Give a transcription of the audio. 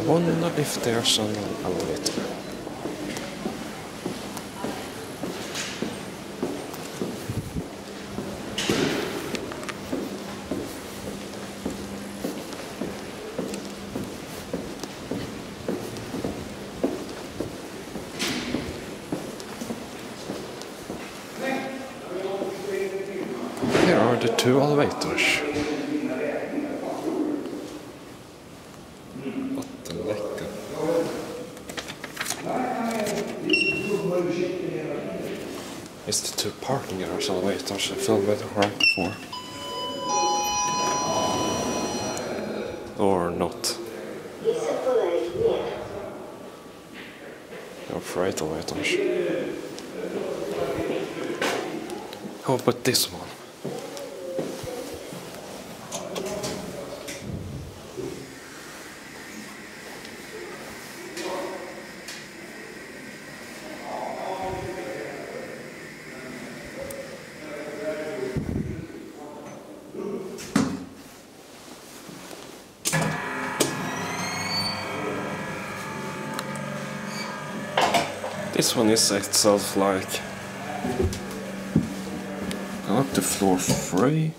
I wonder if there's an elevator. Here are the two elevators. It's the two parking garage elevators I filmed with right before. Or not. Vissa på väg it, freight elevators. How about this one? This one is itself like up to floor three.